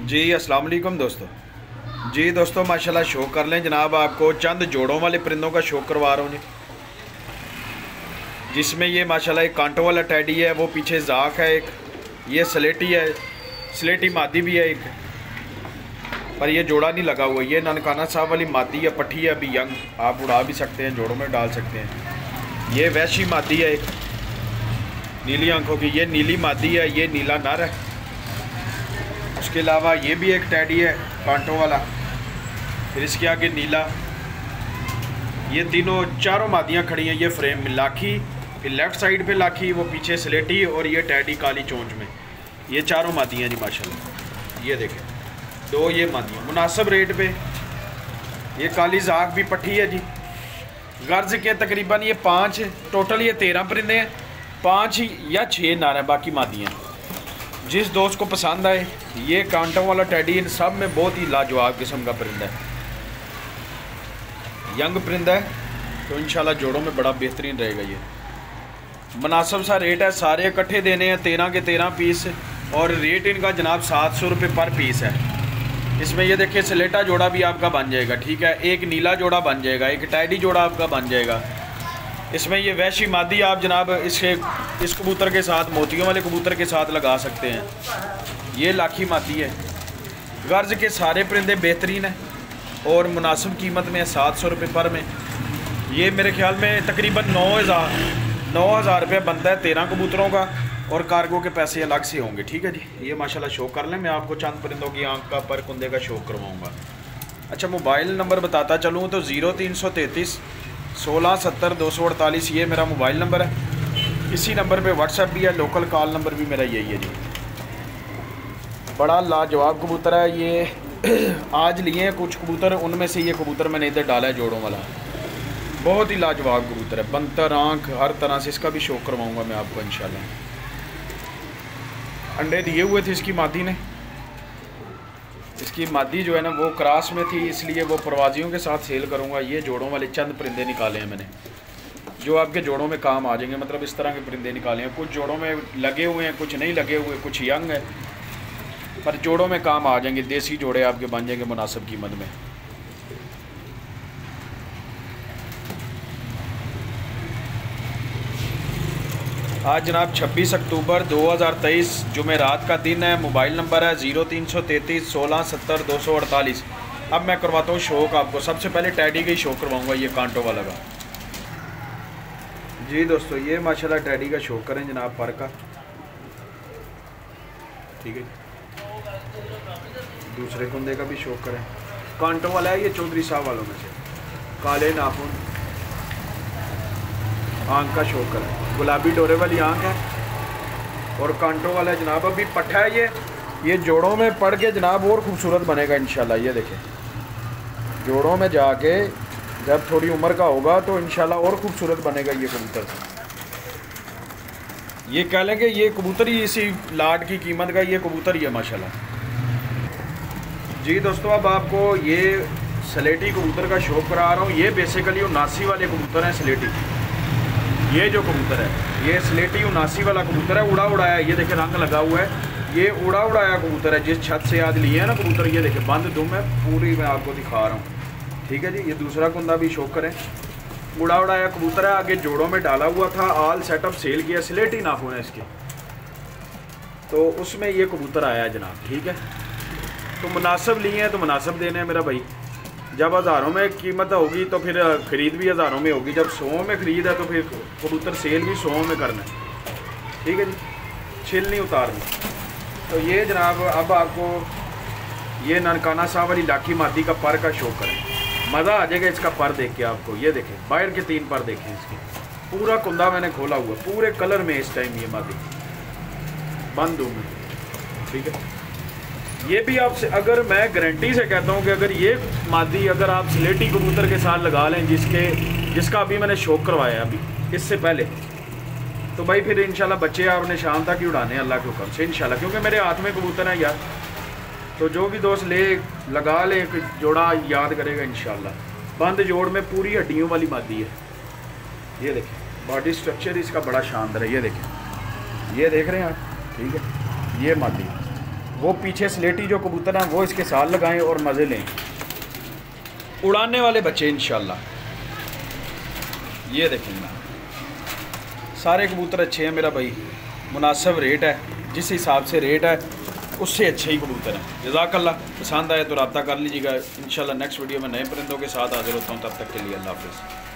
जी, अस्सलाम वालेकुम दोस्तों। जी दोस्तों, माशाल्लाह शो कर लें। जनाब, आपको चंद जोड़ों वाले परिंदों का शो करवा रहा हूँ जी। जिसमें ये माशाल्लाह एक कांटो वाला टैडी है, वो पीछे जाक है एक। ये स्लेटी है, स्लेटी मादी भी है एक। पर ये जोड़ा नहीं लगा हुआ, ये ननकाना साहब वाली मादी है, पट्टी है, अभी यंग। आप उड़ा भी सकते हैं, जोड़ों में डाल सकते हैं। ये वैशी मादी है एक। नीली आँखों की, ये नीली मादी है, ये नीला नर है। उसके अलावा ये भी एक टैडी है, कांटों वाला। फिर इसके आगे नीला। ये तीनों चारों मादियाँ खड़ी हैं, ये फ्रेम में लाखी, फिर लेफ़्ट साइड पे लाखी, वो पीछे स्लेटी और ये टैडी काली चोंच में। ये चारों मादियाँ जी, माशाल्लाह। ये देखें, दो ये मादियाँ। मुनासिब रेट पे। ये काली जाक भी पट्टी है जी। गर्ज के तकरीबन ये पाँच टोटल ये तेरह परिंदे हैं, पाँच या छः नार बाकी मादियाँ। जिस दोस्त को पसंद आए, ये कांटों वाला टैडी इन सब में बहुत ही लाजवाब किस्म का परिंदा है। यंग परिंदा है तो इन जोड़ों में बड़ा बेहतरीन रहेगा ये। मुनासब सा रेट है, सारे इकट्ठे देने हैं, तेरह के तेरह पीस, और रेट इनका जनाब सात सौ रुपये पर पीस है। इसमें ये देखिए, सलेटा जोड़ा भी आपका बन जाएगा, ठीक है? एक नीला जोड़ा बन जाएगा, एक टैडी जोड़ा आपका बन जाएगा। इसमें ये वैशी मादी आप जनाब इसके, इस कबूतर के साथ, मोतियों वाले कबूतर के साथ लगा सकते हैं। ये लाखी मादी है। गर्ज के सारे परिंदे बेहतरीन हैं और मुनासिब कीमत में है सात सौ रुपये पर में। ये मेरे ख्याल में तकरीबन नौ हज़ार नौ हज़ार रुपये बनता है तेरह कबूतरों का और कार्गो के पैसे अलग से होंगे। ठीक है जी? ये माशाल्लाह शो कर लें। मैं आपको चंद परिंदों की आँख का पर कुंदे का शो करवाऊँगा। अच्छा मोबाइल नंबर बताता चलूँ तो ज़ीरो तीन सौ तैंतीस सोलह सत्तर दो सौ अड़तालीस, ये मेरा मोबाइल नंबर है। इसी नंबर पे व्हाट्सएप भी है लोकल कॉल नंबर भी मेरा यही है जी। बड़ा लाजवाब कबूतर है ये। आज लिए हैं कुछ कबूतर, उनमें से ये कबूतर मैंने इधर डाला है जोड़ों वाला। बहुत ही लाजवाब कबूतर है, बंतर आँख, हर तरह से इसका भी शौक करवाऊँगा मैं आपको इन अंडे दिए हुए थे इसकी मादी ने। इसकी मादी जो है ना, वो क्रास में थी, इसलिए वो प्रवाजियों के साथ सेल करूँगा। ये जोड़ों वाले चंद परिंदे निकाले हैं मैंने। जो आपके जोड़ों में काम आ जाएँगे मतलब इस तरह के परिंदे निकाले हैं। कुछ जोड़ों में लगे हुए हैं, कुछ नहीं लगे हुए, कुछ यंग है। पर जोड़ों में काम आ जाएँगे, देसी जोड़े आपके बन जाएँगे मुनासिब कीमत में। आज जनाब 26 अक्टूबर 2023 जुमेरात का दिन है। मोबाइल नंबर है ज़ीरो तीन सौ तैंतीस सोलह सत्तर दो सौ अड़तालीस। अब मैं करवाता हूँ शौक आपको। सबसे पहले टैडी का ही शौक करवाऊँगा, ये कांटो वाला का। जी दोस्तों, ये माशाल्लाह टैडी का शौक करें जनाब पर का। ठीक है। दूसरे कुंदे का भी शौक करें। कांटो वाला है ये चौधरी साहब वालों में से। काले नाखून। आँख का शौक करें। गुलाबी डोरे वाली आँख है। और कांटों वाला जनाब अभी पट्टा है ये। ये जोड़ों में पड़ के जनाब और खूबसूरत बनेगा इन ये देखें। जोड़ों में जाके जब थोड़ी उम्र का होगा तो इन और खूबसूरत बनेगा ये कबूतर। ये कह लें कि ये कबूतर ही इसी लाड की कीमत का ये कबूतर ही है, माशाल्लाह। जी दोस्तों, अब आपको ये सलेटी कबूतर का शौक करा रहा हूँ। ये बेसिकली वो नासी वाले कबूतर हैं सलेटी। ये जो कबूतर है, ये स्लेटी उनासी वाला कबूतर है, उड़ा उड़ाया, ये देखे रंग लगा हुआ है। ये उड़ा उड़ाया कबूतर है, जिस छत से आज लिए है ना कबूतर, ये देखे बंद दुम है पूरी मैं आपको दिखा रहा हूँ। ठीक है जी, ये दूसरा कुंदा भी शौक करें। उड़ा उड़ाया कबूतर है, आगे जोड़ों में डाला हुआ था, आल सेटअप सेल किया, स्लेटी नाखून है इसके। तो उसमें ये कबूतर आया जनाब, ठीक है। तो मुनासब लिए हैं तो मुनासब देने हैं मेरा भाई। जब हज़ारों में कीमत होगी तो फिर ख़रीद भी हज़ारों में होगी। जब सौ में ख़रीद है तो फिर कबूतर सेल भी सौ में करना है। ठीक है जी? छिल नहीं उतारनी। तो ये जनाब, अब आपको ये ननकाना साहब वाली लाठी मादी का पर का शो करें। मज़ा आ जाएगा इसका पर देख के आपको। ये देखें, बाहर के तीन पर देखें इसके। पूरा कुंदा मैंने खोला हुआ पूरे कलर में इस टाइम ये मादी। बंद हूँ मैं। ठीक है? ये भी आपसे अगर मैं गारंटी से कहता हूँ कि अगर ये मादी अगर आप स्लेटी कबूतर के साथ लगा लें जिसके जिसका अभी मैंने शौक करवाया अभी, इससे पहले तो भाई फिर इंशाल्लाह बच्चे आपने शाम तक ही उड़ाने अल्लाह के हुक्म से, इंशाल्लाह, क्योंकि मेरे हाथ में कबूतर है यार। तो जो भी दोस्त ले, लगा ले जोड़ा याद करेगा इन बंद जोड़ में पूरी हड्डियों वाली मादी है। ये देखें बॉडी स्ट्रक्चर इसका बड़ा शानदार है, ये देखें। ये देख रहे हैं आप? ठीक है। ये मादी। वो पीछे स्लेटी जो कबूतर हैं, वो इसके साथ लगाएँ और मज़े लें। उड़ाने वाले बच्चे इन ये देखें सारे कबूतर अच्छे हैं मेरा भाई। मुनासिब रेट है। जिस हिसाब से रेट है, उससे अच्छे ही कबूतर हैं। जजाकल्ला पसंद आए तो रबता कर लीजिएगा। इन नेक्स्ट वीडियो में नए परिंदों के साथ हाजिर होता हूँ। तब तक के लिए अल्लाह हाफिज़।